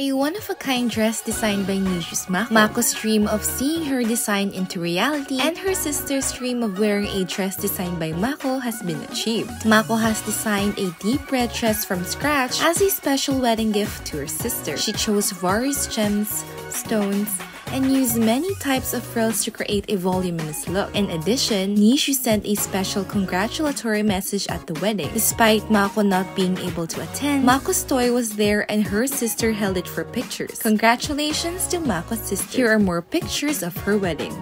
A one-of-a-kind dress designed by NiziU's Mako. Mako's dream of seeing her design into reality and her sister's dream of wearing a dress designed by Mako has been achieved. Mako has designed a deep red dress from scratch as a special wedding gift to her sister. She chose various gems, stones, and used many types of frills to create a voluminous look. In addition, NiziU sent a special congratulatory message at the wedding. Despite Mako not being able to attend, Mako's toy was there and her sister held it for pictures. Congratulations to Mako's sister. Here are more pictures of her wedding.